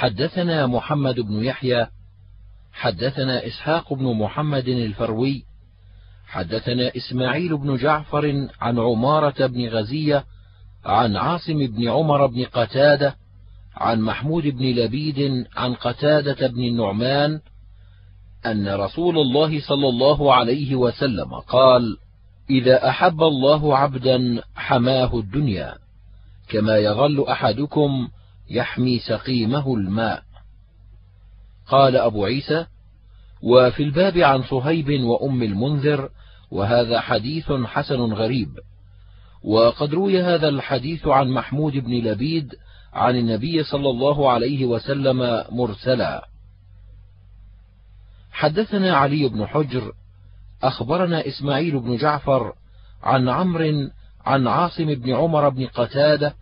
حدثنا محمد بن يحيى حدثنا إسحاق بن محمد الفروي حدثنا إسماعيل بن جعفر عن عمارة بن غزية عن عاصم بن عمر بن قتادة عن محمود بن لبيد عن قتادة بن النعمان أن رسول الله صلى الله عليه وسلم قال إذا أحب الله عبدا حماه الدنيا كما يظل أحدكم يحمي سقيمه الماء. قال أبو عيسى وفي الباب عن صهيب وأم المنذر وهذا حديث حسن غريب. وقد روي هذا الحديث عن محمود بن لبيد عن النبي صلى الله عليه وسلم مرسلا. حدثنا علي بن حجر أخبرنا إسماعيل بن جعفر عن عمرو عن عاصم بن عمر بن قتادة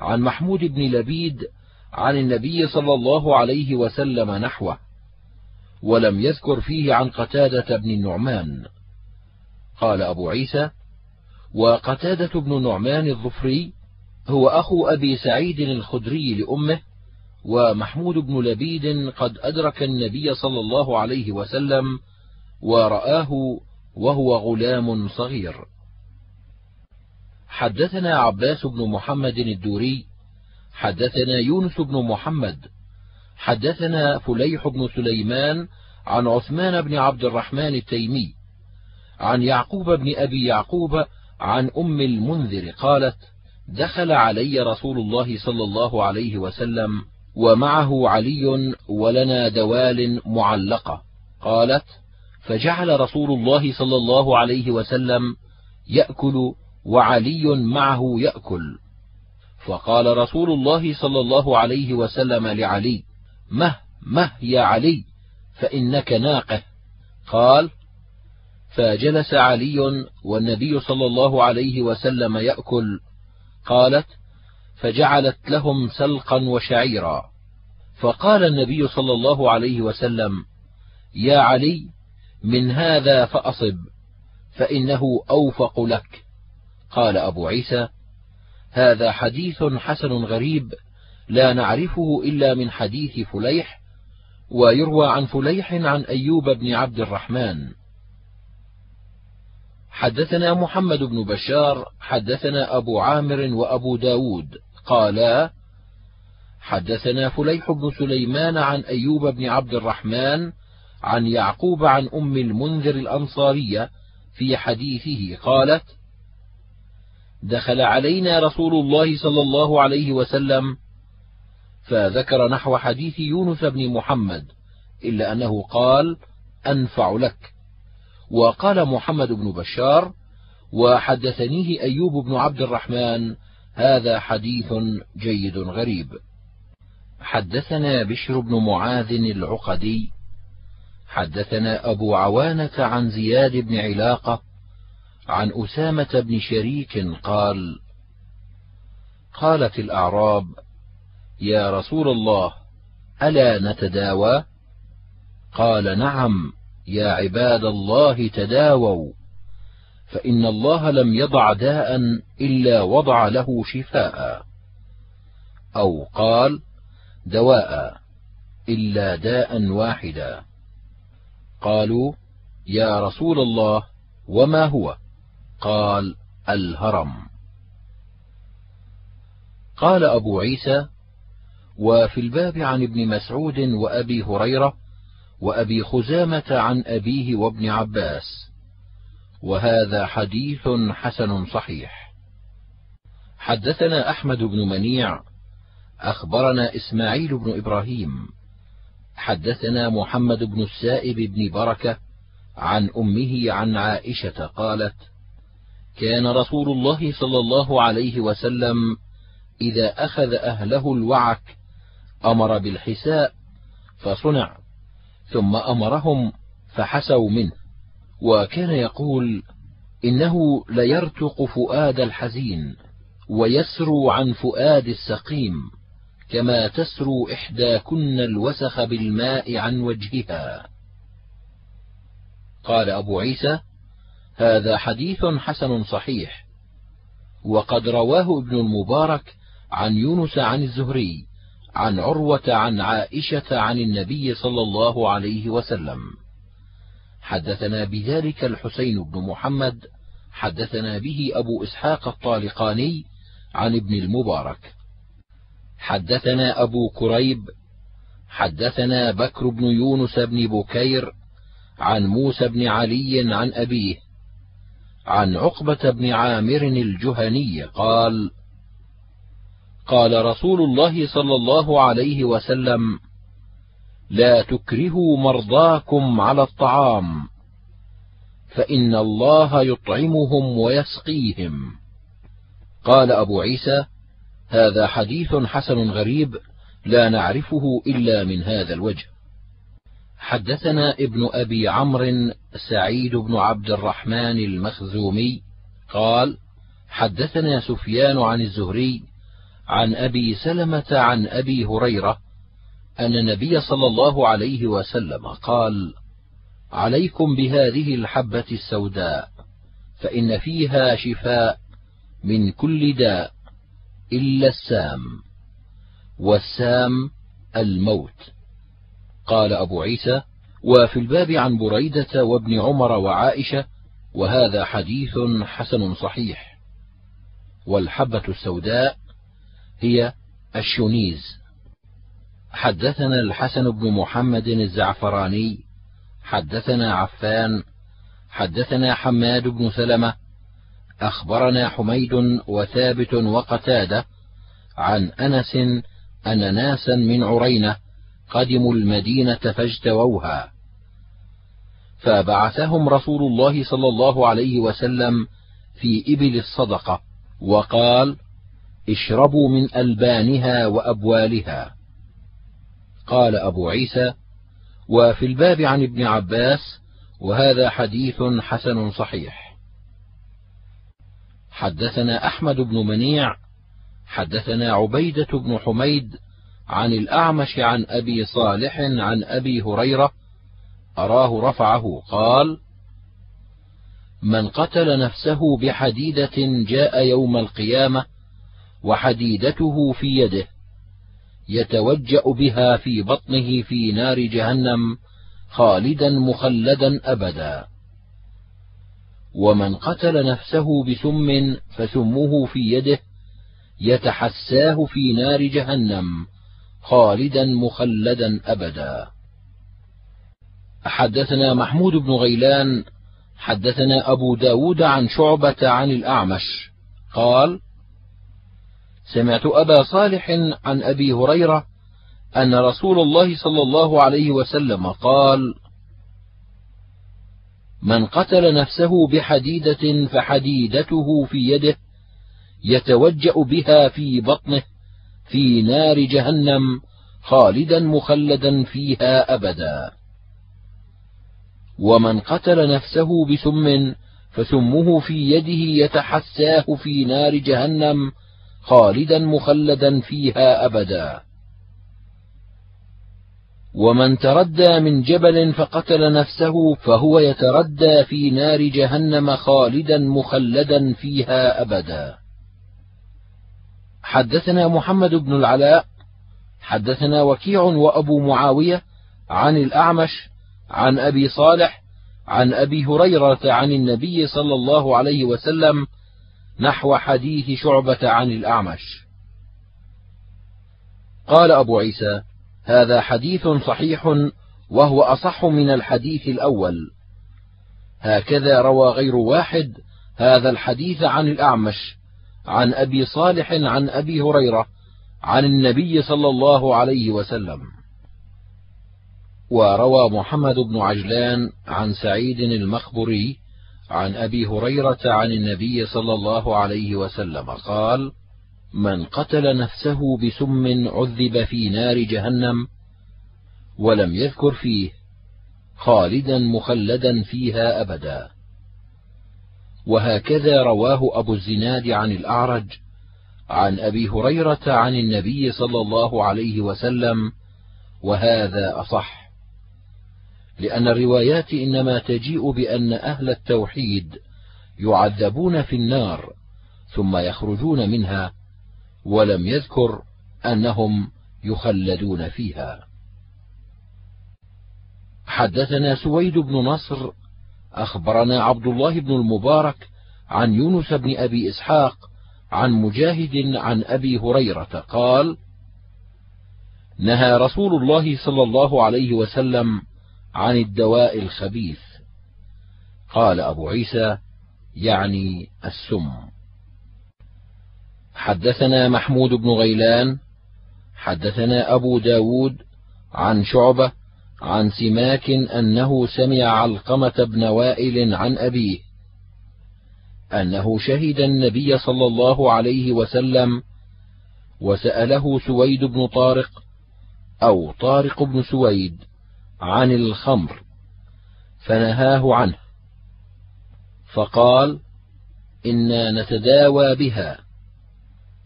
عن محمود بن لبيد عن النبي صلى الله عليه وسلم نحوه ولم يذكر فيه عن قتادة بن النعمان. قال أبو عيسى وقتادة بن النعمان الظفري هو أخو أبي سعيد الخدري لأمه ومحمود بن لبيد قد أدرك النبي صلى الله عليه وسلم ورآه وهو غلام صغير. حدثنا عباس بن محمد الدوري حدثنا يونس بن محمد حدثنا فليح بن سليمان عن عثمان بن عبد الرحمن التيمي عن يعقوب بن أبي يعقوب عن أم المنذر قالت دخل علي رسول الله صلى الله عليه وسلم ومعه علي ولنا دوال معلقة قالت فجعل رسول الله صلى الله عليه وسلم يأكل وعلي معه يأكل. فقال رسول الله صلى الله عليه وسلم لعلي مه مه يا علي فإنك ناقه. قال فجلس علي والنبي صلى الله عليه وسلم يأكل. قالت فجعلت لهم سلقا وشعيرا. فقال النبي صلى الله عليه وسلم يا علي من هذا فأصب فإنه أوفق لك. قال أبو عيسى هذا حديث حسن غريب لا نعرفه إلا من حديث فليح ويروى عن فليح عن أيوب بن عبد الرحمن. حدثنا محمد بن بشار حدثنا أبو عامر وأبو داود قالا حدثنا فليح بن سليمان عن أيوب بن عبد الرحمن عن يعقوب عن أم المنذر الأنصارية في حديثه قالت دخل علينا رسول الله صلى الله عليه وسلم فذكر نحو حديث يونس بن محمد إلا أنه قال أنفع لك. وقال محمد بن بشار وحدثنيه أيوب بن عبد الرحمن هذا حديث جيد غريب. حدثنا بشر بن معاذ العقدي حدثنا أبو عوانة عن زياد بن علاقة عن أسامة بن شريك قال قالت الأعراب يا رسول الله ألا نتداوى؟ قال نعم يا عباد الله تداووا فإن الله لم يضع داء إلا وضع له شفاء. أو قال دواء إلا داء واحدا. قالوا يا رسول الله وما هو؟ قال الهرم. قال أبو عيسى وفي الباب عن ابن مسعود وأبي هريرة وأبي خزامة عن أبيه وابن عباس وهذا حديث حسن صحيح. حدثنا أحمد بن منيع أخبرنا إسماعيل بن إبراهيم حدثنا محمد بن السائب بن بركة عن أمه عن عائشة قالت كان رسول الله صلى الله عليه وسلم إذا أخذ أهله الوعك أمر بالحساء فصنع ثم أمرهم فحسوا منه وكان يقول إنه ليرتق فؤاد الحزين ويسرو عن فؤاد السقيم كما تسرو إحداكن الوسخ بالماء عن وجهها. قال أبو عيسى هذا حديث حسن صحيح. وقد رواه ابن المبارك عن يونس عن الزهري عن عروة عن عائشة عن النبي صلى الله عليه وسلم. حدثنا بذلك الحسين بن محمد حدثنا به أبو إسحاق الطالقاني عن ابن المبارك. حدثنا أبو كريب حدثنا بكر بن يونس بن بكير عن موسى بن علي عن أبيه عن عقبة بن عامر الجهني قال قال رسول الله صلى الله عليه وسلم لا تكرهوا مرضاكم على الطعام فإن الله يطعمهم ويسقيهم. قال أبو عيسى هذا حديث حسن غريب لا نعرفه إلا من هذا الوجه. حدثنا ابن أبي عمرو سعيد بن عبد الرحمن المخزومي قال حدثنا سفيان عن الزهري عن أبي سلمة عن أبي هريرة أن النبي صلى الله عليه وسلم قال عليكم بهذه الحبة السوداء فإن فيها شفاء من كل داء إلا السام والسام الموت. قال أبو عيسى وفي الباب عن بريدة وابن عمر وعائشة وهذا حديث حسن صحيح. والحبة السوداء هي الشنيز حدثنا الحسن بن محمد الزعفراني حدثنا عفان حدثنا حماد بن سلمة أخبرنا حميد وثابت وقتادة عن أنس أن ناسا من عرينة قدموا المدينة فاجتووها. فبعثهم رسول الله صلى الله عليه وسلم في إبل الصدقة وقال اشربوا من ألبانها وأبوالها. قال أبو عيسى وفي الباب عن ابن عباس وهذا حديث حسن صحيح. حدثنا أحمد بن منيع حدثنا عبيدة بن حميد عن الأعمش عن أبي صالح عن أبي هريرة أراه رفعه قال من قتل نفسه بحديدة جاء يوم القيامة وحديدته في يده يتوجأ بها في بطنه في نار جهنم خالدا مخلدا أبدا. ومن قتل نفسه بسم فسمه في يده يتحساه في نار جهنم خالدا مخلدا أبدا. حدثنا محمود بن غيلان حدثنا أبو داود عن شعبة عن الأعمش قال سمعت أبا صالح عن أبي هريرة أن رسول الله صلى الله عليه وسلم قال من قتل نفسه بحديدة فحديدته في يده يتوجأ بها في بطنه في نار جهنم خالدا مخلدا فيها أبدا. ومن قتل نفسه بسم فسمه في يده يتحساه في نار جهنم خالدا مخلدا فيها أبدا. ومن تردى من جبل فقتل نفسه فهو يتردى في نار جهنم خالدا مخلدا فيها أبدا. حدثنا محمد بن العلاء حدثنا وكيع وأبو معاوية عن الأعمش عن أبي صالح عن أبي هريرة عن النبي صلى الله عليه وسلم نحو حديث شعبة عن الأعمش. قال أبو عيسى هذا حديث صحيح وهو أصح من الحديث الأول. هكذا روى غير واحد هذا الحديث عن الأعمش. عن أبي صالح عن أبي هريرة عن النبي صلى الله عليه وسلم. وروى محمد بن عجلان عن سعيد المخبري عن أبي هريرة عن النبي صلى الله عليه وسلم قال من قتل نفسه بسم عذب في نار جهنم ولم يذكر فيه خالدا مخلدا فيها أبدا. وهكذا رواه أبو الزناد عن الأعرج عن أبي هريرة عن النبي صلى الله عليه وسلم وهذا أصح لأن الروايات إنما تجيء بأن أهل التوحيد يعذبون في النار ثم يخرجون منها ولم يذكر أنهم يخلدون فيها. حدثنا سويد بن نصر أخبرنا عبد الله بن المبارك عن يونس بن أبي إسحاق عن مجاهد عن أبي هريرة قال نهى رسول الله صلى الله عليه وسلم عن الدواء الخبيث. قال أبو عيسى يعني السم. حدثنا محمود بن غيلان حدثنا أبو داود عن شعبة عن سماك أنه سمع علقمة بن وائل عن أبيه أنه شهد النبي صلى الله عليه وسلم وسأله سويد بن طارق أو طارق بن سويد عن الخمر فنهاه عنه فقال إنا نتداوى بها.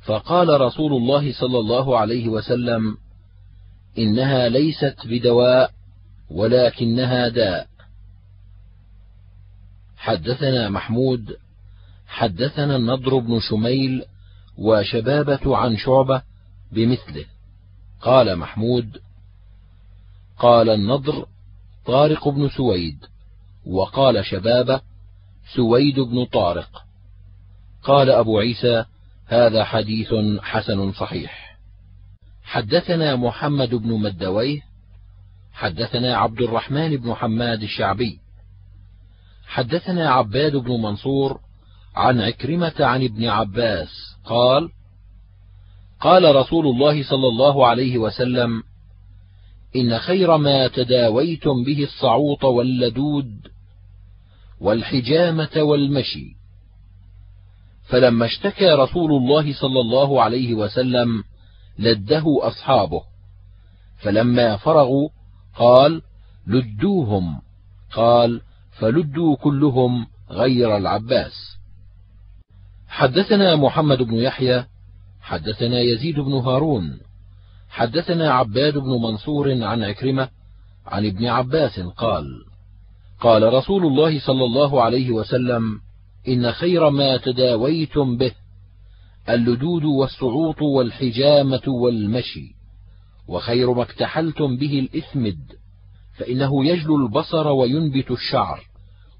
فقال رسول الله صلى الله عليه وسلم إنها ليست بدواء. ولكنها داء. حدثنا محمود حدثنا النضر بن شميل وشبابة عن شعبة بمثله. قال محمود قال النضر طارق بن سويد وقال شبابة سويد بن طارق. قال أبو عيسى هذا حديث حسن صحيح. حدثنا محمد بن مدويه حدثنا عبد الرحمن بن حماد الشعبي. حدثنا عباد بن منصور عن عكرمة عن ابن عباس قال قال رسول الله صلى الله عليه وسلم إن خير ما تداويتم به الصعوط واللدود والحجامة والمشي. فلما اشتكى رسول الله صلى الله عليه وسلم لده أصحابه فلما فرغوا قال لدوهم. قال فلدوا كلهم غير العباس. حدثنا محمد بن يحيى حدثنا يزيد بن هارون حدثنا عباد بن منصور عن عكرمة عن ابن عباس قال قال رسول الله صلى الله عليه وسلم إن خير ما تداويتم به اللدود والصعوط والحجامة والمشي. وخير ما اكتحلتم به الإثمد فإنه يجلو البصر وينبت الشعر.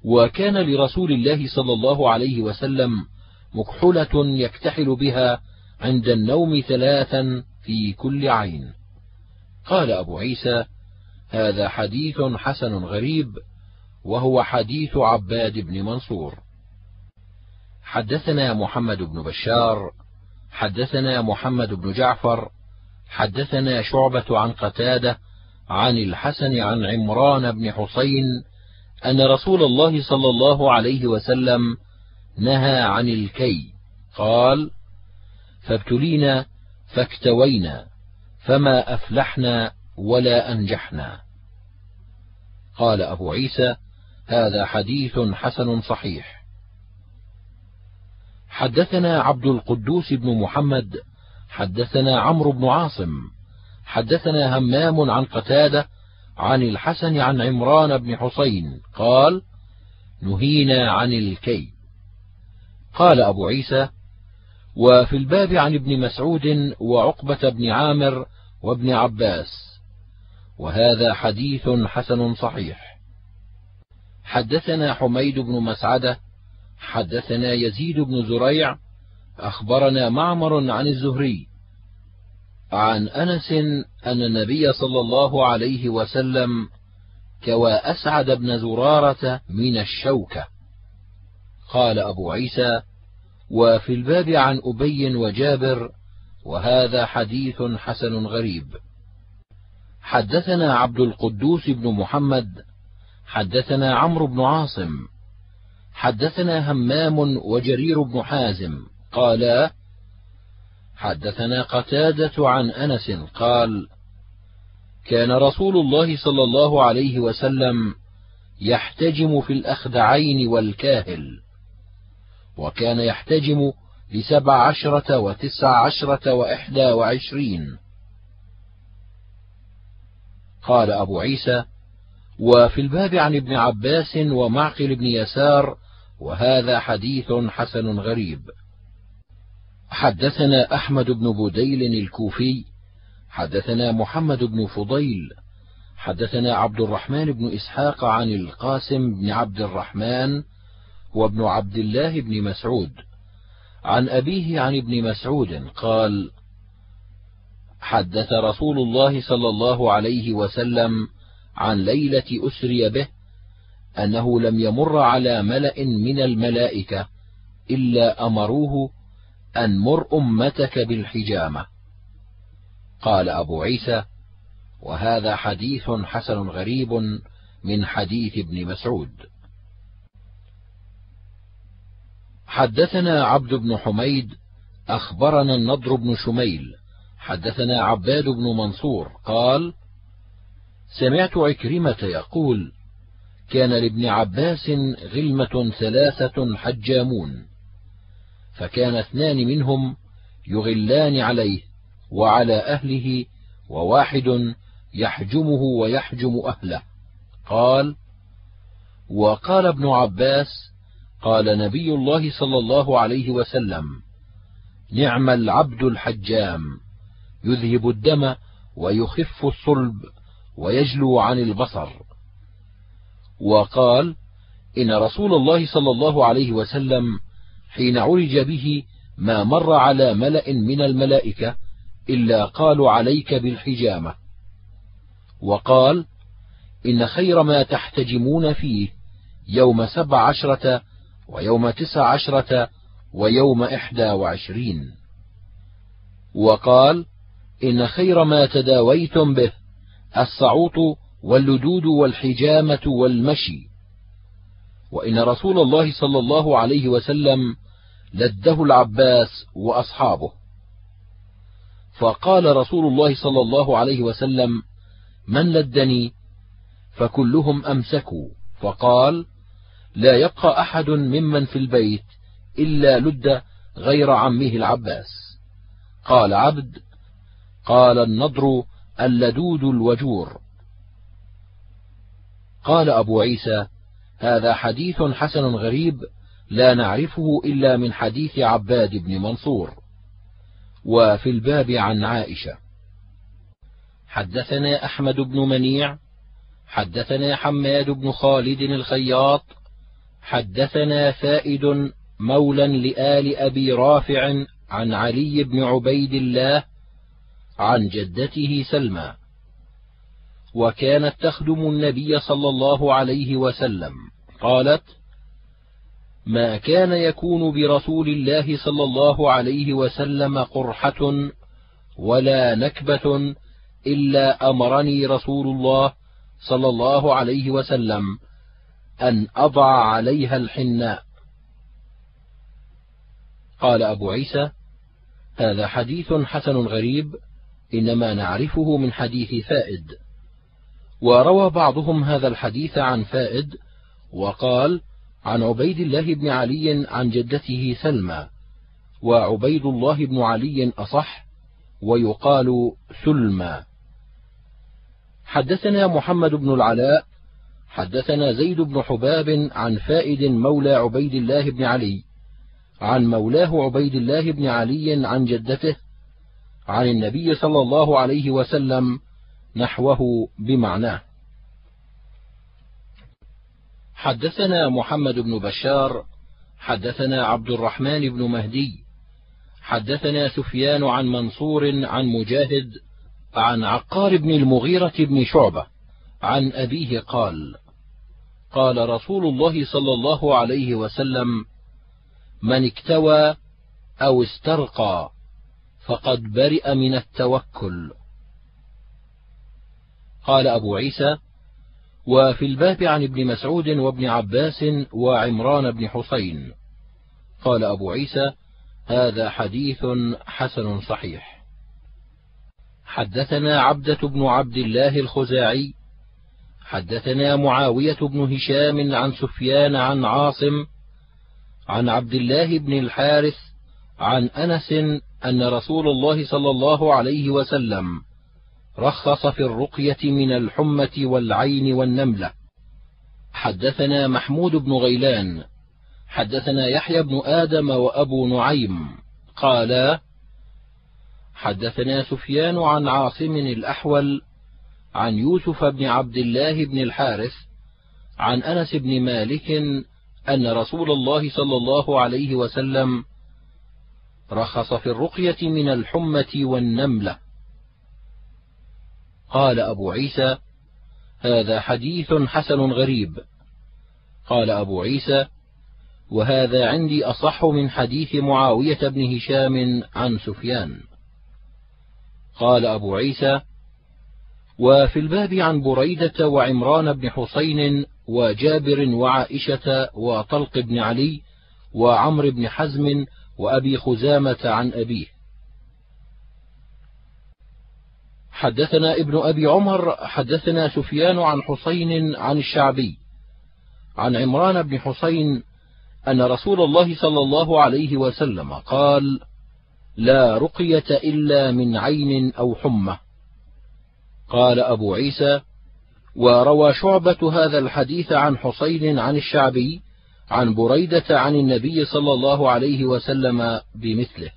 وكان لرسول الله صلى الله عليه وسلم مكحله يكتحل بها عند النوم ثلاثا في كل عين. قال أبو عيسى هذا حديث حسن غريب وهو حديث عباد بن منصور. حدثنا محمد بن بشار حدثنا محمد بن جعفر حدثنا شعبة عن قتادة عن الحسن عن عمران بن حسين أن رسول الله صلى الله عليه وسلم نهى عن الكي. قال فابتلينا فاكتوينا فما أفلحنا ولا أنجحنا. قال أبو عيسى هذا حديث حسن صحيح. حدثنا عبد القدوس بن محمد حدثنا عمرو بن عاصم حدثنا همام عن قتادة عن الحسن عن عمران بن حسين قال نهينا عن الكي قال أبو عيسى وفي الباب عن ابن مسعود وعقبة بن عامر وابن عباس وهذا حديث حسن صحيح. حدثنا حميد بن مسعدة حدثنا يزيد بن زريع أخبرنا معمر عن الزهري عن أنس أن النبي صلى الله عليه وسلم كوى أسعد بن زرارة من الشوكة. قال أبو عيسى وفي الباب عن أبي وجابر وهذا حديث حسن غريب. حدثنا عبد القدوس بن محمد حدثنا عمرو بن عاصم حدثنا همام وجرير بن حازم. قالا حدثنا قتادة عن أنس قال كان رسول الله صلى الله عليه وسلم يحتجم في الأخدعين والكاهل وكان يحتجم لسبع عشرة وتسع عشرة وإحدى وعشرين. قال أبو عيسى وفي الباب عن ابن عباس ومعقل بن يسار وهذا حديث حسن غريب. حدثنا أحمد بن بديل الكوفي حدثنا محمد بن فضيل حدثنا عبد الرحمن بن إسحاق عن القاسم بن عبد الرحمن وابن عبد الله بن مسعود. عن أبيه عن ابن مسعود قال حدث رسول الله صلى الله عليه وسلم عن ليلة أسري به أنه لم يمر على ملأ من الملائكة إلا أمروه أن مر أمتك بالحجامة. قال أبو عيسى وهذا حديث حسن غريب من حديث ابن مسعود. حدثنا عبد بن حميد أخبرنا النضر بن شميل حدثنا عباد بن منصور قال سمعت عكرمة يقول كان لابن عباس غلمة ثلاثة حجامون. فكان اثنان منهم يغلان عليه وعلى أهله وواحد يحجمه ويحجم أهله. قال وقال ابن عباس قال نبي الله صلى الله عليه وسلم نعم العبد الحجام يذهب الدم ويخف الصلب ويجلو عن البصر. وقال إن رسول الله صلى الله عليه وسلم حين عرج به ما مر على ملأ من الملائكة إلا قالوا عليك بالحجامة. وقال إن خير ما تحتجمون فيه يوم سبع عشرة ويوم تسع عشرة ويوم إحدى وعشرين. وقال إن خير ما تداويتم به الصعوط واللدود والحجامة والمشي. وإن رسول الله صلى الله عليه وسلم لده العباس وأصحابه. فقال رسول الله صلى الله عليه وسلم من لدني؟ فكلهم أمسكوا. فقال لا يبقى أحد ممن في البيت إلا لد غير عمه العباس. قال عبد قال النضر اللدود الوجور. قال أبو عيسى هذا حديث حسن غريب لا نعرفه إلا من حديث عباد بن منصور. وفي الباب عن عائشة. حدثنا أحمد بن منيع حدثنا حماد بن خالد الخياط حدثنا فائد مولى لآل أبي رافع عن علي بن عبيد الله عن جدته سلمى. وكانت تخدم النبي صلى الله عليه وسلم قالت ما كان يكون برسول الله صلى الله عليه وسلم قرحة ولا نكبة إلا أمرني رسول الله صلى الله عليه وسلم أن أضع عليها الحناء. قال أبو عيسى: هذا حديث حسن غريب، إنما نعرفه من حديث فائد. وروى بعضهم هذا الحديث عن فائد، وقال: عن عبيد الله بن علي عن جدته سلمى، وعبيد الله بن علي أصح، ويقال سلمى. حدثنا محمد بن العلاء حدثنا زيد بن حباب عن فائد مولى عبيد الله بن علي عن مولاه عبيد الله بن علي عن جدته عن النبي صلى الله عليه وسلم نحوه بمعناه حدثنا محمد بن بشار حدثنا عبد الرحمن بن مهدي حدثنا سفيان عن منصور عن مجاهد عن عقار بن المغيرة بن شعبة عن أبيه قال: قال رسول الله صلى الله عليه وسلم: من اكتوى أو استرقى فقد برئ من التوكل. قال أبو عيسى: وفي الباب عن ابن مسعود وابن عباس وعمران بن حسين. قال أبو عيسى: هذا حديث حسن صحيح. حدثنا عبدة بن عبد الله الخزاعي حدثنا معاوية بن هشام عن سفيان عن عاصم عن عبد الله بن الحارث عن أنس أن رسول الله صلى الله عليه وسلم رخص في الرقية من الحمة والعين والنملة. حدثنا محمود بن غيلان. حدثنا يحيى بن آدم وأبو نعيم. قالا حدثنا سفيان عن عاصم الأحول عن يوسف بن عبد الله بن الحارث عن أنس بن مالك أن رسول الله صلى الله عليه وسلم رخص في الرقية من الحمة والنملة. قال أبو عيسى هذا حديث حسن غريب. قال أبو عيسى وهذا عندي أصح من حديث معاوية بن هشام عن سفيان. قال أبو عيسى وفي الباب عن بريدة وعمران بن حسين وجابر وعائشة وطلق بن علي وعمر بن حزم وأبي خزامة عن أبيه. حدثنا ابن أبي عمر حدثنا سفيان عن حسين عن الشعبي عن عمران بن حسين أن رسول الله صلى الله عليه وسلم قال لا رقية إلا من عين أو حمة قال أبو عيسى وروى شعبة هذا الحديث عن حسين عن الشعبي عن بريدة عن النبي صلى الله عليه وسلم بمثله.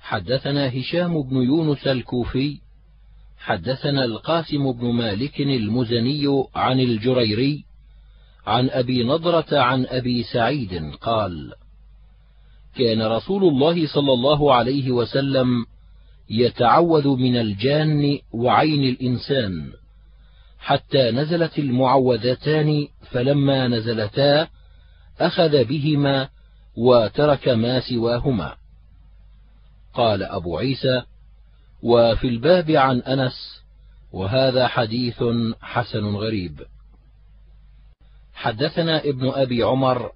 حدثنا هشام بن يونس الكوفي حدثنا القاسم بن مالك المزني عن الجريري عن أبي نضرة عن أبي سعيد قال كان رسول الله صلى الله عليه وسلم يتعوذ من الجان وعين الإنسان حتى نزلت المعوذتان فلما نزلتا أخذ بهما وترك ما سواهما. قال أبو عيسى وفي الباب عن أنس وهذا حديث حسن غريب. حدثنا ابن أبي عمر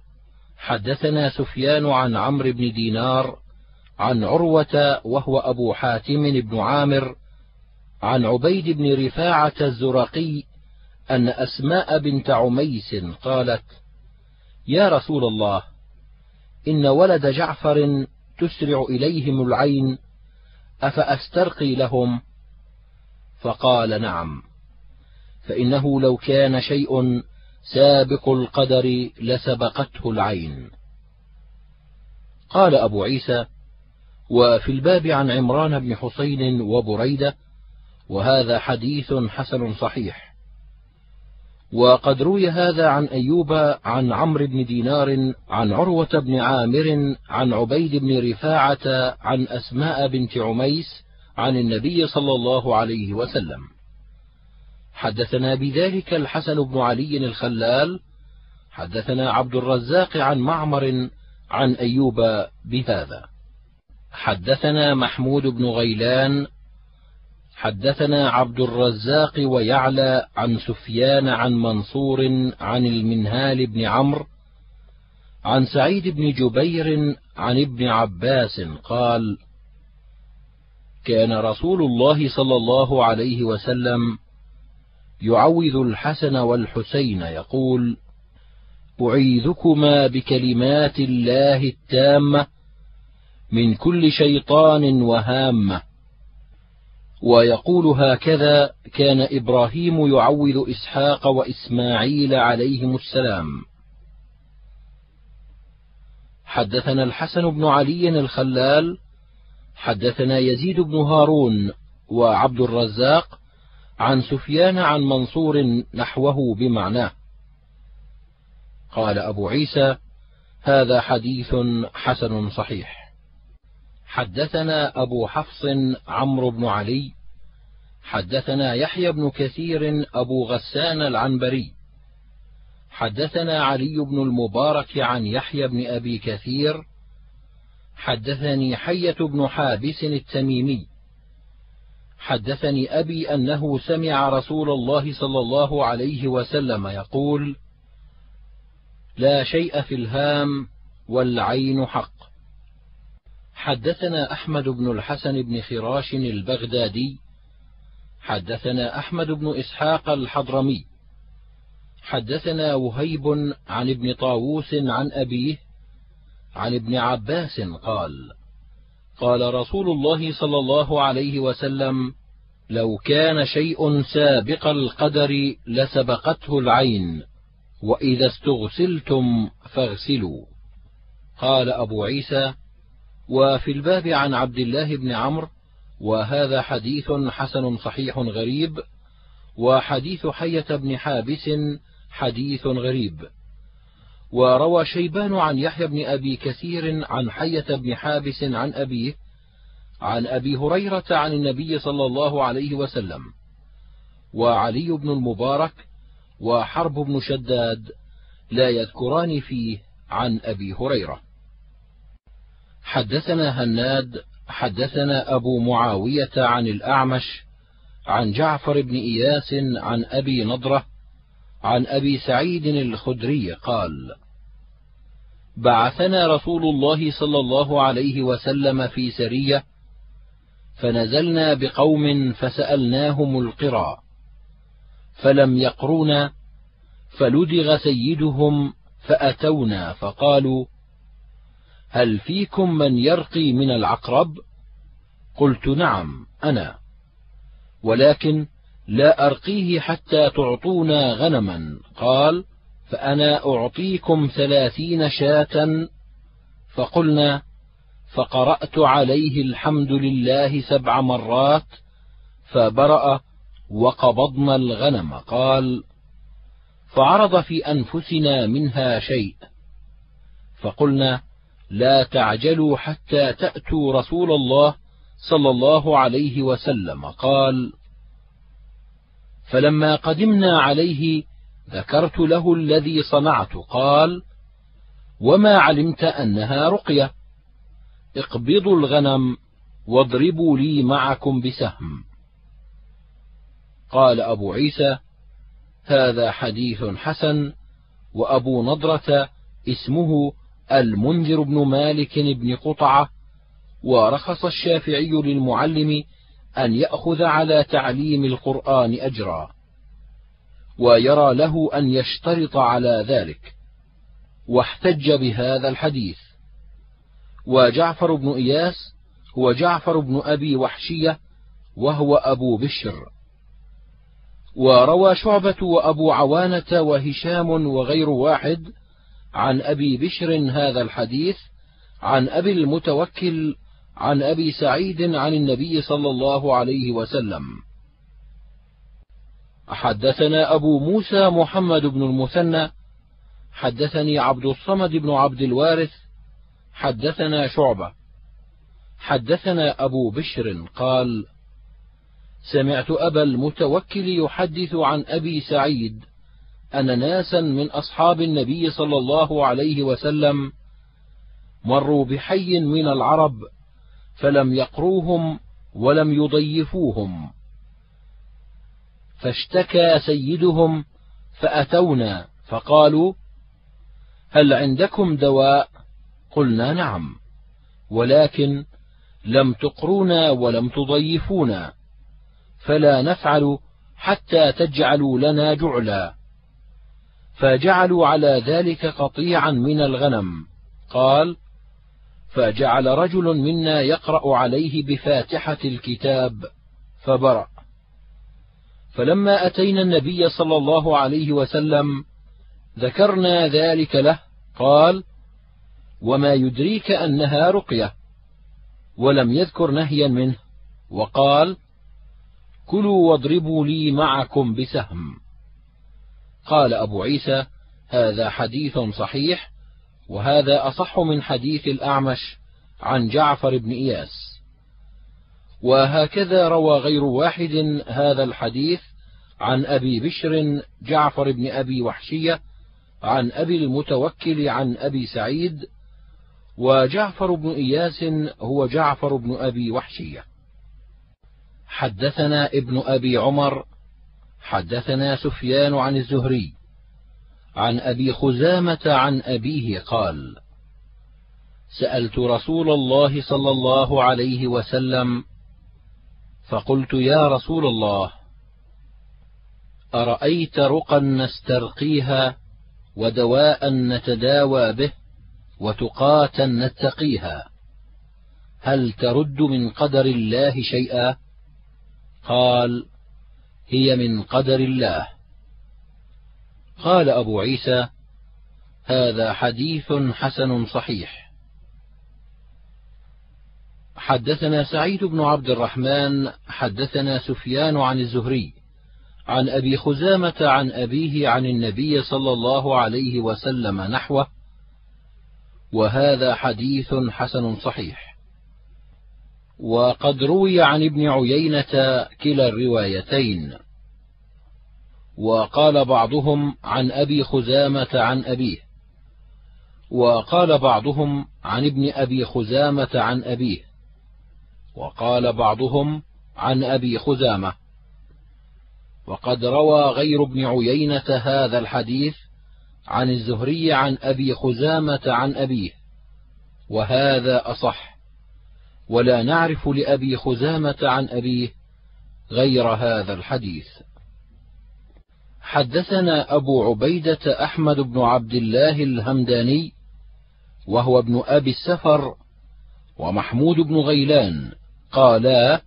حدثنا سفيان عن عمرو بن دينار عن عروة وهو أبو حاتم بن عامر عن عبيد بن رفاعة الزرقي أن أسماء بنت عميس قالت يا رسول الله إن ولد جعفر تسرع إليهم العين أفأسترقي لهم؟ فقال نعم. فإنه لو كان شيء سابق القدر لسبقته العين. قال أبو عيسى وفي الباب عن عمران بن حسين وبريدة وهذا حديث حسن صحيح. وقد روي هذا عن أيوب عن عمرو بن دينار عن عروة بن عامر عن عبيد بن رفاعة عن أسماء بنت عميس عن النبي صلى الله عليه وسلم. حدثنا بذلك الحسن بن علي الخلال حدثنا عبد الرزاق عن معمر عن أيوب بهذا. حدثنا محمود بن غيلان حدثنا عبد الرزاق ويعلى عن سفيان عن منصور عن المنهال بن عمرو عن سعيد بن جبير عن ابن عباس قال كان رسول الله صلى الله عليه وسلم يعوذ الحسن والحسين يقول أعيذكما بكلمات الله التامة من كل شيطان وهامة. ويقول هكذا كان إبراهيم يعوذ إسحاق وإسماعيل عليهم السلام. حدثنا الحسن بن علي الخلال حدثنا يزيد بن هارون وعبد الرزاق عن سفيان عن منصور نحوه بمعناه. قال أبو عيسى هذا حديث حسن صحيح. حدثنا أبو حفص عمرو بن علي حدثنا يحيى بن كثير أبو غسان العنبري حدثنا علي بن المبارك عن يحيى بن أبي كثير حدثني حية بن حابس التميمي حدثني أبي أنه سمع رسول الله صلى الله عليه وسلم يقول لا شيء في الهام والعين حق. حدثنا أحمد بن الحسن بن خراش البغدادي حدثنا أحمد بن إسحاق الحضرمي حدثنا وهيب عن ابن طاووس عن أبيه عن ابن عباس قال قال رسول الله صلى الله عليه وسلم لو كان شيء سابق القدر لسبقته العين وإذا استغسلتم فاغسلوا قال أبو عيسى وفي الباب عن عبد الله بن عمرو وهذا حديث حسن صحيح غريب وحديث حية بن حابس حديث غريب. وروى شيبان عن يحيى بن أبي كثير عن حية بن حابس عن أبيه عن أبي هريرة عن النبي صلى الله عليه وسلم. وعلي بن المبارك وحرب بن شداد لا يذكران فيه عن أبي هريرة. حدثنا هناد حدثنا أبو معاوية عن الأعمش عن جعفر بن إياس عن أبي نضرة عن أبي سعيد الخدري قال بعثنا رسول الله صلى الله عليه وسلم في سرية فنزلنا بقوم فسألناهم القرى فلم يقرونا فلدغ سيدهم فأتونا فقالوا هل فيكم من يرقي من العقرب؟ قلت نعم أنا. ولكن لا أرقيه حتى تعطونا غنما. قال فأنا أعطيكم ثلاثين شاة. فقلنا فقرأت عليه الحمد لله سبع مرات فبرأ وقبضنا الغنم. قال فعرض في أنفسنا منها شيء. فقلنا لا تعجلوا حتى تأتوا رسول الله صلى الله عليه وسلم. قال فلما قدمنا عليه ذكرت له الذي صنعت. قال وما علمت أنها رقية. اقبضوا الغنم واضربوا لي معكم بسهم. قال أبو عيسى هذا حديث حسن وأبو نضرة اسمه المنذر بن مالك بن قطعة ورخص الشافعي للمعلم أن يأخذ على تعليم القرآن أجرا، ويرى له أن يشترط على ذلك، واحتج بهذا الحديث، وجعفر بن إياس هو جعفر بن أبي وحشية وهو أبو بشر، وروى شعبة وأبو عوانة وهشام وغير واحد عن أبي بشر هذا الحديث عن أبي المتوكل عن أبي سعيد عن النبي صلى الله عليه وسلم. حدثنا أبو موسى محمد بن المثنى حدثني عبد الصمد بن عبد الوارث حدثنا شعبة. حدثنا أبو بشر قال سمعت أبا المتوكل يحدث عن أبي سعيد ان ناسا من أصحاب النبي صلى الله عليه وسلم مروا بحي من العرب فلم يقروهم ولم يضيفوهم. فاشتكى سيدهم فأتونا فقالوا هل عندكم دواء؟ قلنا نعم ولكن لم تقرونا ولم تضيفونا فلا نفعل حتى تجعلوا لنا جعلا. فجعلوا على ذلك قطيعا من الغنم. قال فجعل رجل منا يقرأ عليه بفاتحة الكتاب فبرأ. فلما أتينا النبي صلى الله عليه وسلم ذكرنا ذلك له قال وما يدريك أنها رقية ولم يذكر نهيا منه وقال كلوا واضربوا لي معكم بسهم. قال أبو عيسى هذا حديث صحيح وهذا أصح من حديث الأعمش عن جعفر بن إياس. وهكذا روى غير واحد هذا الحديث عن أبي بشر جعفر بن أبي وحشية عن أبي المتوكل عن أبي سعيد وجعفر بن إياس هو جعفر بن أبي وحشية. حدثنا ابن أبي عمر حدثنا سفيان عن الزهري عن أبي خزامة عن أبيه قال سألت رسول الله صلى الله عليه وسلم فقلت يا رسول الله أرأيت رقا نسترقيها ودواء نتداوى به وتقاة نتقيها؟ هل ترد من قدر الله شيئا؟ قال هي من قدر الله. قال أبو عيسى هذا حديث حسن صحيح. حدثنا سعيد بن عبد الرحمن حدثنا سفيان عن الزهري عن أبي خزامة عن أبيه عن النبي صلى الله عليه وسلم نحوه وهذا حديث حسن صحيح. وقد روي عن ابن عيينة كلا الروايتين. وقال بعضهم عن أبي خزامة عن أبيه. وقال بعضهم عن ابن أبي خزامة عن أبيه. وقال بعضهم عن أبي خزامة. وقد روى غير ابن عيينة هذا الحديث عن الزهري عن أبي خزامة عن أبيه. وهذا أصح. ولا نعرف لأبي خزامة عن أبيه غير هذا الحديث. حدثنا أبو عبيدة أحمد بن عبد الله الهمداني وهو ابن أبي السفر ومحمود بن غيلان قالا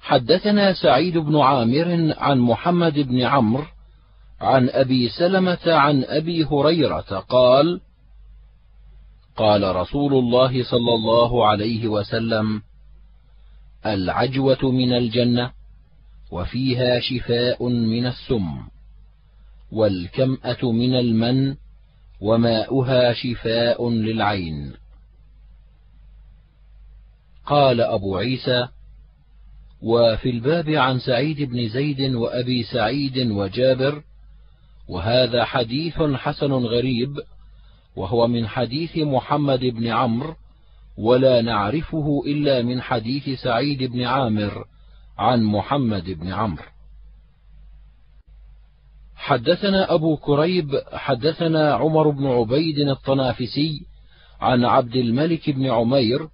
حدثنا سعيد بن عامر عن محمد بن عمرو عن أبي سلمة عن أبي هريرة قال قال رسول الله صلى الله عليه وسلم العجوة من الجنة وفيها شفاء من السم والكمأة من المن وماؤها شفاء للعين. قال أبو عيسى وفي الباب عن سعيد بن زيد وأبي سعيد وجابر وهذا حديث حسن غريب وهو من حديث محمد بن عمرو ولا نعرفه إلا من حديث سعيد بن عامر. عن محمد بن عمرو. حدثنا أبو كريب حدثنا عمر بن عبيد الطنافسي عن عبد الملك بن عمير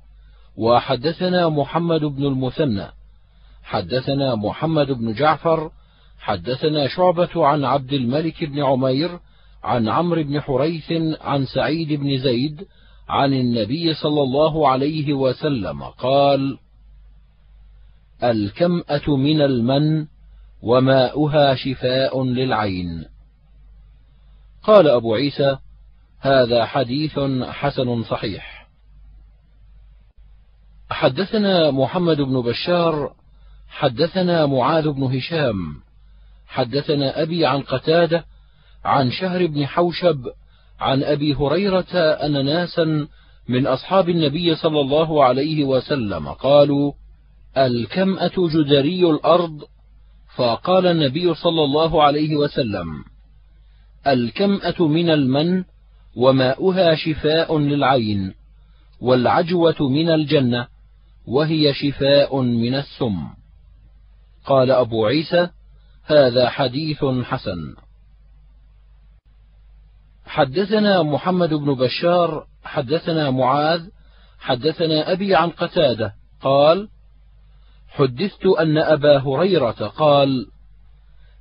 وحدثنا محمد بن المثنى. حدثنا محمد بن جعفر حدثنا شعبة عن عبد الملك بن عمير عن عمرو بن حريث عن سعيد بن زيد عن النبي صلى الله عليه وسلم قال الكمأة من المن وماؤها شفاء للعين. قال أبو عيسى هذا حديث حسن صحيح. حدثنا محمد بن بشار حدثنا معاذ بن هشام حدثنا أبي عن قتادة عن شهر بن حوشب عن أبي هريرة أن ناسا من أصحاب النبي صلى الله عليه وسلم قالوا الكمأة جدري الأرض؟ فقال النبي صلى الله عليه وسلم الكمأة من المن وماؤها شفاء للعين والعجوة من الجنة وهي شفاء من السم. قال أبو عيسى هذا حديث حسن. حدثنا محمد بن بشار حدثنا معاذ حدثنا أبي عن قتادة قال حدثت أن أبا هريرة قال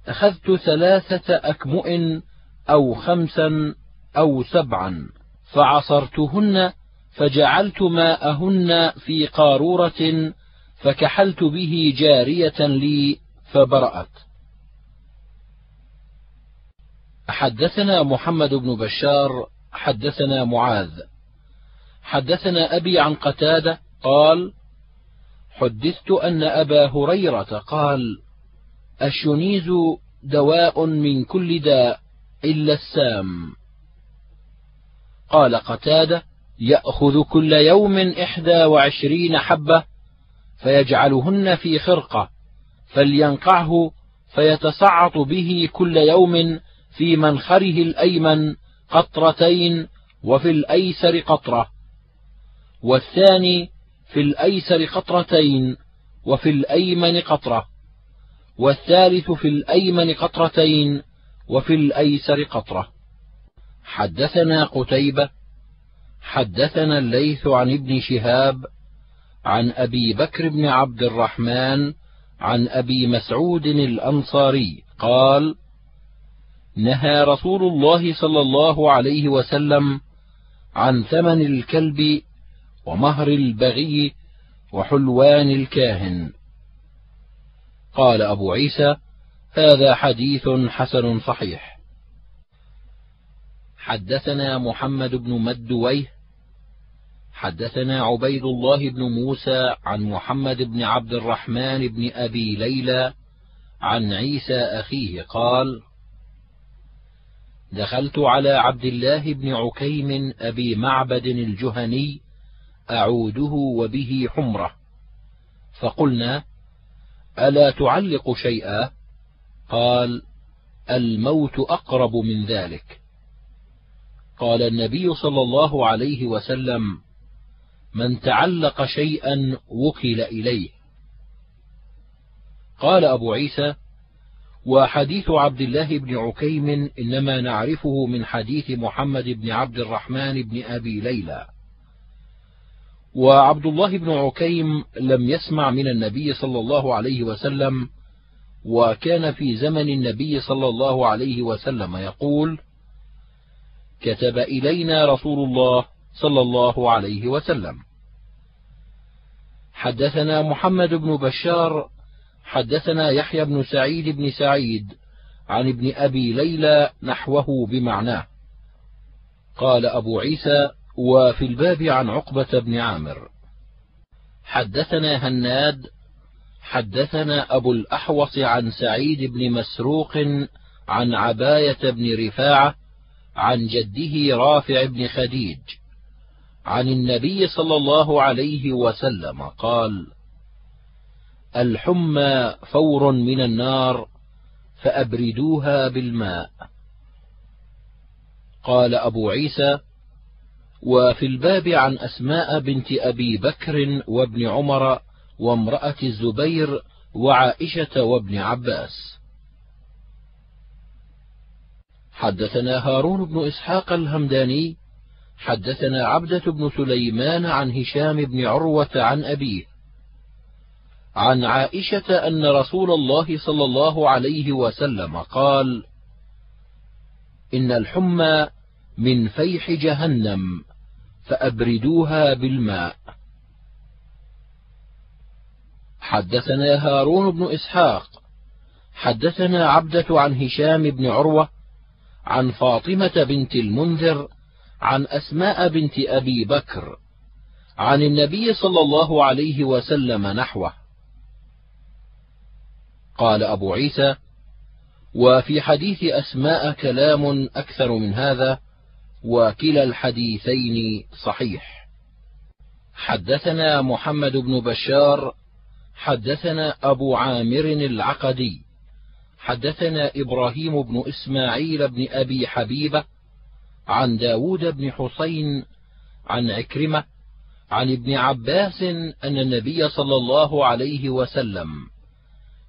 أخذت ثلاثة أكمؤ أو خمسا أو سبعا فعصرتهن فجعلت ماءهن في قارورة فكحلت به جارية لي فبرأت. حدثنا محمد بن بشار حدثنا معاذ. حدثنا أبي عن قتادة قال حدثت أن أبا هريرة قال الشنيز دواء من كل داء إلا السام. قال قتادة يأخذ كل يوم إحدى وعشرين حبة فيجعلهن في خرقة فلينقعه فيتصعط به كل يوم في منخره الأيمن قطرتين وفي الأيسر قطرة. والثاني في الأيسر قطرتين وفي الأيمن قطرة والثالث في الأيمن قطرتين وفي الأيسر قطرة. حدثنا قتيبة حدثنا الليث عن ابن شهاب عن أبي بكر بن عبد الرحمن عن أبي مسعود الأنصاري قال نهى رسول الله صلى الله عليه وسلم عن ثمن الكلب ومهر البغي وحلوان الكاهن. قال أبو عيسى هذا حديث حسن صحيح. حدثنا محمد بن مدويه حدثنا عبيد الله بن موسى عن محمد بن عبد الرحمن بن أبي ليلى عن عيسى أخيه قال دخلت على عبد الله بن عكيم أبي معبد الجهني أعوده وبه حمرة. فقلنا ألا تعلق شيئا؟ قال الموت أقرب من ذلك. قال النبي صلى الله عليه وسلم من تعلق شيئا وكل إليه. قال أبو عيسى وحديث عبد الله بن عكيم إنما نعرفه من حديث محمد بن عبد الرحمن بن أبي ليلى. وعبد الله بن عكيم لم يسمع من النبي صلى الله عليه وسلم وكان في زمن النبي صلى الله عليه وسلم يقول كتب إلينا رسول الله صلى الله عليه وسلم. حدثنا محمد بن بشار حدثنا يحيى بن سعيد بن سعيد عن ابن أبي ليلى نحوه بمعناه. قال أبو عيسى وفي الباب عن عقبة بن عامر. حدثنا هناد حدثنا أبو الأحوص عن سعيد بن مسروق عن عباية بن رفاعة عن جده رافع بن خديج عن النبي صلى الله عليه وسلم قال الحمى فور من النار فأبردوها بالماء. قال أبو عيسى وفي الباب عن أسماء بنت أبي بكر وابن عمر وامرأة الزبير وعائشة وابن عباس. حدثنا هارون بن إسحاق الهمداني حدثنا عبدة بن سليمان عن هشام بن عروة عن أبيه. عن عائشة أن رسول الله صلى الله عليه وسلم قال إن الحمى من فيح جهنم فأبردوها بالماء. حدثنا هارون بن إسحاق حدثنا عبدة عن هشام بن عروة عن فاطمة بنت المنذر عن أسماء بنت أبي بكر عن النبي صلى الله عليه وسلم نحوه. قال أبو عيسى وفي حديث أسماء كلام أكثر من هذا وكلا الحديثين صحيح. حدثنا محمد بن بشار حدثنا أبو عامر العقدي حدثنا إبراهيم بن إسماعيل بن أبي حبيبة عن داود بن حسين عن عكرمة عن ابن عباس أن النبي صلى الله عليه وسلم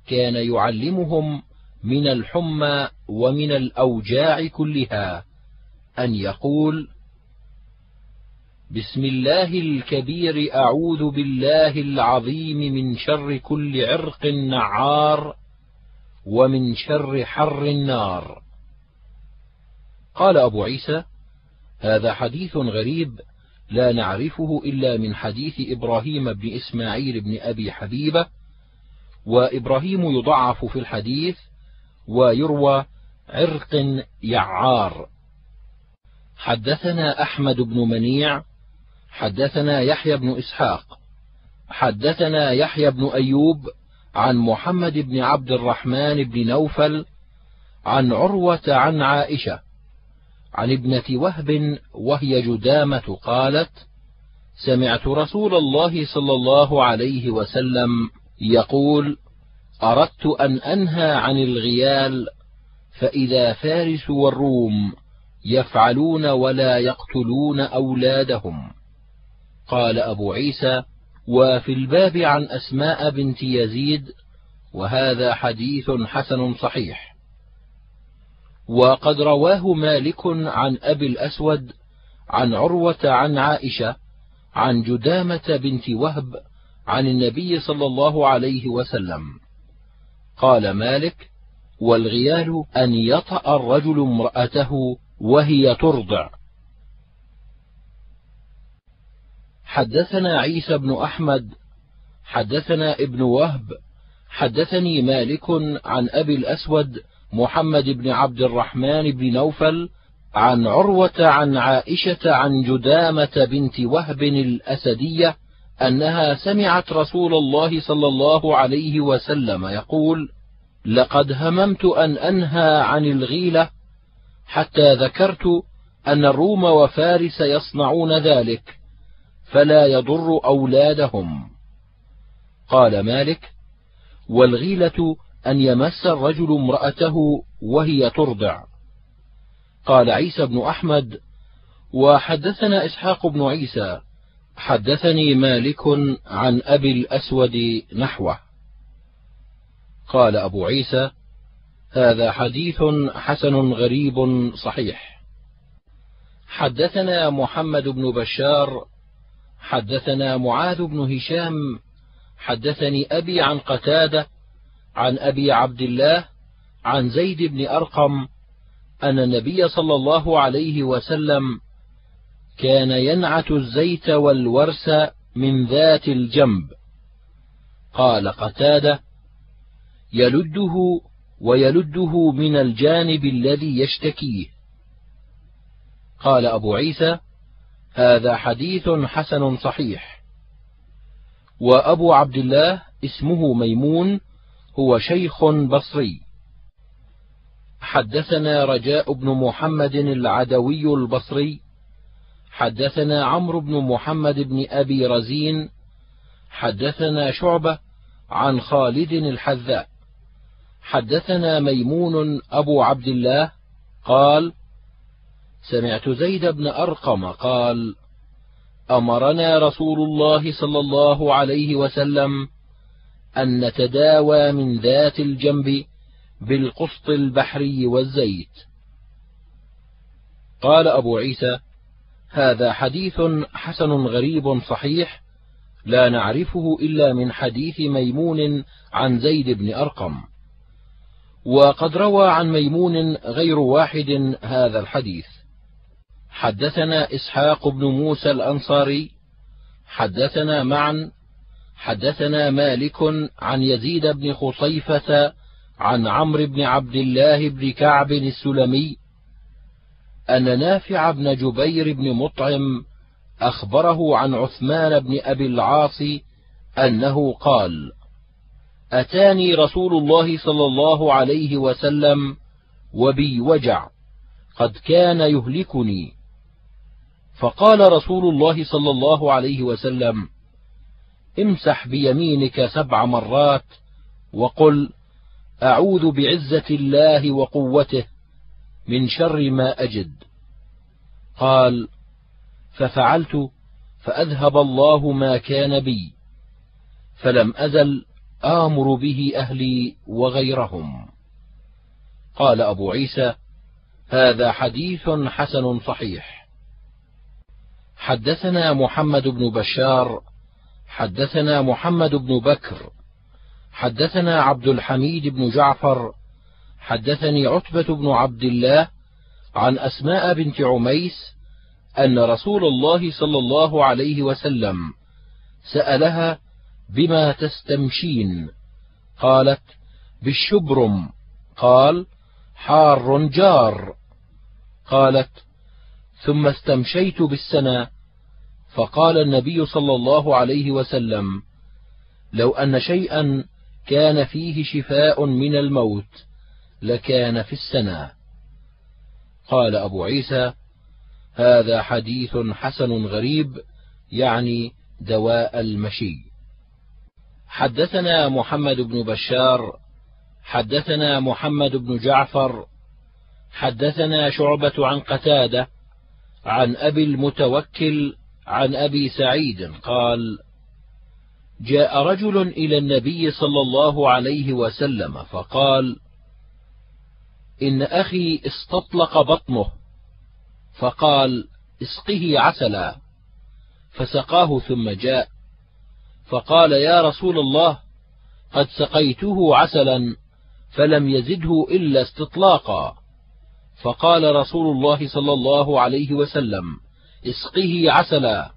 كان يعلمهم من الحمى ومن الأوجاع كلها أن يقول بسم الله الكبير أعوذ بالله العظيم من شر كل عرق نعار ومن شر حر النار. قال أبو عيسى هذا حديث غريب لا نعرفه إلا من حديث إبراهيم بن إسماعيل بن أبي حبيبة وإبراهيم يضعف في الحديث ويروى عرق يعار. حدثنا أحمد بن منيع حدثنا يحيى بن إسحاق حدثنا يحيى بن أيوب عن محمد بن عبد الرحمن بن نوفل عن عروة عن عائشة عن ابنة وهب وهي جدامة قالت سمعت رسول الله صلى الله عليه وسلم يقول أردت أن أنهى عن الغيال فإذا فارس والروم. يفعلون ولا يقتلون أولادهم. قال أبو عيسى وفي الباب عن أسماء بنت يزيد وهذا حديث حسن صحيح. وقد رواه مالك عن أبي الأسود عن عروة عن عائشة عن جدامة بنت وهب عن النبي صلى الله عليه وسلم. قال مالك والغيال أن يطأ الرجل امرأته وهي ترضع. حدثنا عيسى بن أحمد حدثنا ابن وهب حدثني مالك عن أبي الأسود محمد بن عبد الرحمن بن نوفل عن عروة عن عائشة عن جدامة بنت وهب الأسدية أنها سمعت رسول الله صلى الله عليه وسلم يقول: لقد هممت أن أنهى عن الغيلة حتى ذكرت أن الروم وفارس يصنعون ذلك، فلا يضر أولادهم. قال مالك: والغيلة أن يمس الرجل امرأته وهي ترضع. قال عيسى بن أحمد: وحدثنا إسحاق بن عيسى حدثني مالك عن أبي الأسود نحوه قال أبو عيسى هذا حديث حسن غريب صحيح. حدثنا محمد بن بشار حدثنا معاذ بن هشام حدثني أبي عن قتادة عن أبي عبد الله عن زيد بن أرقم أن النبي صلى الله عليه وسلم كان ينعت الزيت والورس من ذات الجنب. قال قتادة يلده ويلده من الجانب الذي يشتكيه. قال أبو عيسى هذا حديث حسن صحيح. وأبو عبد الله اسمه ميمون هو شيخ بصري. حدثنا رجاء بن محمد العدوي البصري. حدثنا عمرو بن محمد بن أبي رزين. حدثنا شعبة عن خالد الحذاء. حدثنا ميمون أبو عبد الله قال سمعت زيد بن أرقم قال أمرنا رسول الله صلى الله عليه وسلم أن نتداوى من ذات الجنب بالقسط البحري والزيت. قال أبو عيسى هذا حديث حسن غريب صحيح لا نعرفه إلا من حديث ميمون عن زيد بن أرقم. وقد روى عن ميمون غير واحد هذا الحديث. حدثنا إسحاق بن موسى الأنصاري حدثنا معا حدثنا مالك عن يزيد بن خصيفة عن عمرو بن عبد الله بن كعب السلمي أن نافع بن جبير بن مطعم أخبره عن عثمان بن أبي العاص أنه قال: أتاني رسول الله صلى الله عليه وسلم وبي وجع قد كان يهلكني. فقال رسول الله صلى الله عليه وسلم امسح بيمينك سبع مرات وقل أعوذ بعزة الله وقوته من شر ما أجد. قال ففعلت فأذهب الله ما كان بي فلم أزل آمر به أهلي وغيرهم. قال أبو عيسى هذا حديث حسن صحيح. حدثنا محمد بن بشار حدثنا محمد بن بكر حدثنا عبد الحميد بن جعفر حدثني عتبة بن عبد الله عن أسماء بنت عميس أن رسول الله صلى الله عليه وسلم سألها بما تستمشين؟ قالت بالشبرم. قال حار جار. قالت ثم استمشيت بالسنة فقال النبي صلى الله عليه وسلم لو أن شيئا كان فيه شفاء من الموت لكان في السنة قال أبو عيسى هذا حديث حسن غريب يعني دواء المشي. حدثنا محمد بن بشار حدثنا محمد بن جعفر حدثنا شعبة عن قتادة عن أبي المتوكل عن أبي سعيد قال جاء رجل إلى النبي صلى الله عليه وسلم فقال إن أخي استطلق بطنه. فقال اسقه عسلا. فسقاه ثم جاء. فقال يا رسول الله قد سقيته عسلا فلم يزده إلا استطلاقا. فقال رسول الله صلى الله عليه وسلم اسقه عسلا.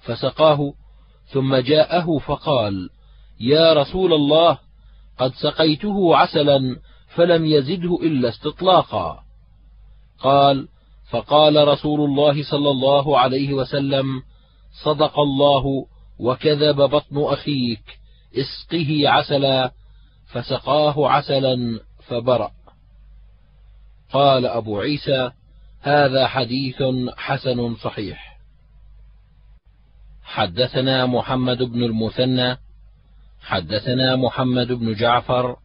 فسقاه ثم جاءه فقال يا رسول الله قد سقيته عسلا فلم يزده إلا استطلاقا. قال فقال رسول الله صلى الله عليه وسلم صدق الله وكذب بطن أخيك إسقه عسلا فسقاه عسلا فبرأ. قال أبو عيسى هذا حديث حسن صحيح. حدثنا محمد بن المثنى حدثنا محمد بن جعفر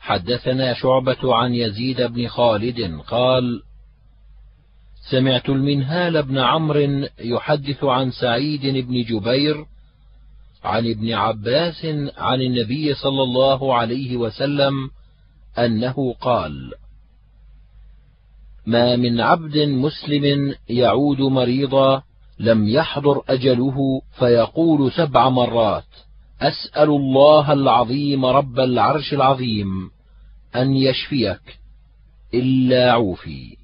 حدثنا شعبة عن يزيد بن خالد قال: سمعت المنهال بن عمرو يحدث عن سعيد بن جبير عن ابن عباس عن النبي صلى الله عليه وسلم أنه قال ما من عبد مسلم يعود مريضا لم يحضر أجله فيقول سبع مرات أسأل الله العظيم رب العرش العظيم أن يشفيك إلا عوفي.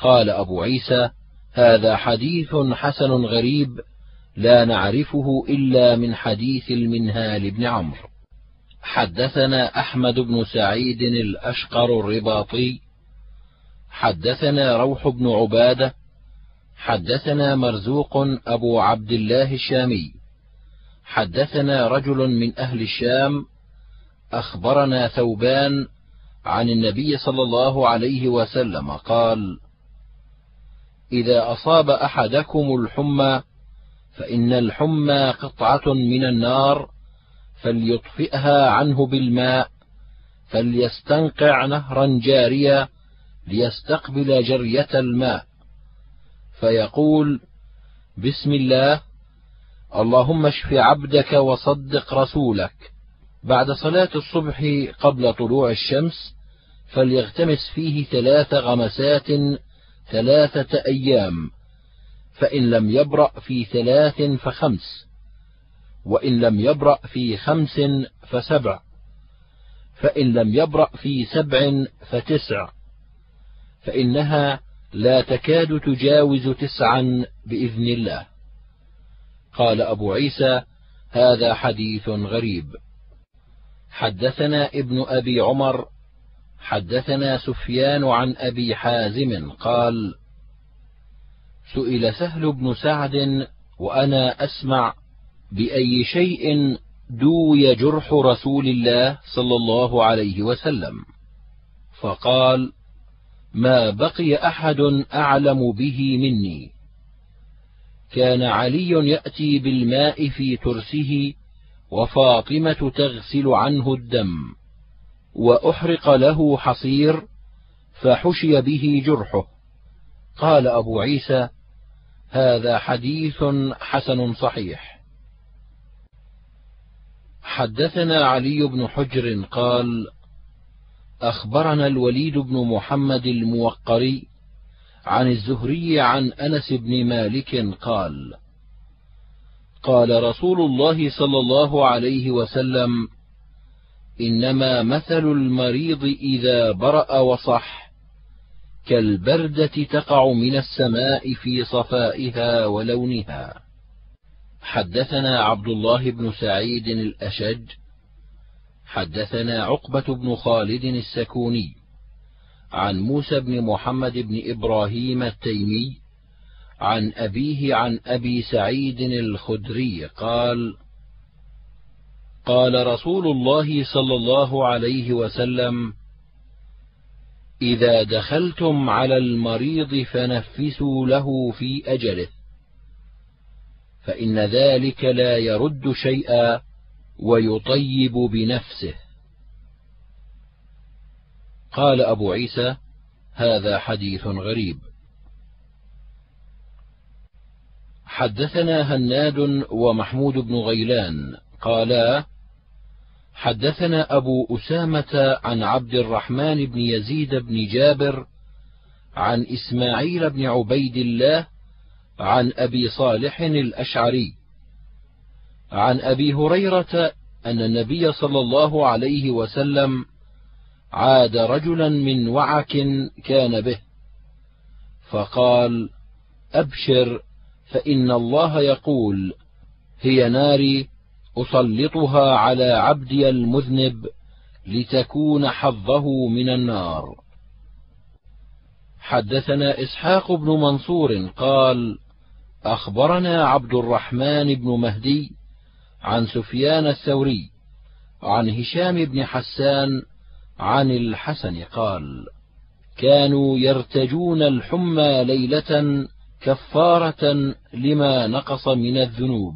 قال أبو عيسى هذا حديث حسن غريب لا نعرفه إلا من حديث المنهال بن عمرو. حدثنا أحمد بن سعيد الأشقر الرباطي. حدثنا روح بن عبادة. حدثنا مرزوق أبو عبد الله الشامي. حدثنا رجل من أهل الشام. أخبرنا ثوبان عن النبي صلى الله عليه وسلم قال إذا أصاب أحدكم الحمى فإن الحمى قطعة من النار فليطفئها عنه بالماء فليستنقع نهرا جاريا ليستقبل جرية الماء. فيقول بسم الله اللهم اشف عبدك وصدق رسولك. بعد صلاة الصبح قبل طلوع الشمس فليغتمس فيه ثلاث غمسات ثلاثة أيام. فإن لم يبرأ في ثلاث فخمس وإن لم يبرأ في خمس فسبع فإن لم يبرأ في سبع فتسع فإنها لا تكاد تجاوز تسعا بإذن الله. قال أبو عيسى هذا حديث غريب. حدثنا ابن أبي عمر حدثنا سفيان عن أبي حازم قال سئل سهل بن سعد وأنا أسمع بأي شيء دوي جرح رسول الله صلى الله عليه وسلم. فقال ما بقي أحد أعلم به مني. كان علي يأتي بالماء في ترسه وفاطمة تغسل عنه الدم وأحرق له حصير فحشي به جرحه. قال أبو عيسى هذا حديث حسن صحيح. حدثنا علي بن حجر قال أخبرنا الوليد بن محمد الموقري عن الزهري عن أنس بن مالك قال قال رسول الله صلى الله عليه وسلم إنما مثل المريض إذا برأ وصح. كالبردة تقع من السماء في صفائها ولونها. حدثنا عبد الله بن سعيد الأشج. حدثنا عقبة بن خالد السكوني. عن موسى بن محمد بن إبراهيم التيمي. عن أبيه عن أبي سعيد الخدري قال قال رسول الله صلى الله عليه وسلم إذا دخلتم على المريض فنفسوا له في أجله فإن ذلك لا يرد شيئا ويطيب بنفسه. قال أبو عيسى هذا حديث غريب. حدثنا هناد ومحمود بن غيلان قالا حدثنا أبو أسامة عن عبد الرحمن بن يزيد بن جابر عن إسماعيل بن عبيد الله عن أبي صالح الأشعري عن أبي هريرة أن النبي صلى الله عليه وسلم عاد رجلا من وعك كان به فقال أبشر فإن الله يقول هي ناري أسلطها على عبدي المذنب لتكون حظه من النار. حدثنا إسحاق بن منصور قال أخبرنا عبد الرحمن بن مهدي عن سفيان الثوري عن هشام بن حسان عن الحسن قال كانوا يرتجون الحمى ليلة كفارة لما نقص من الذنوب.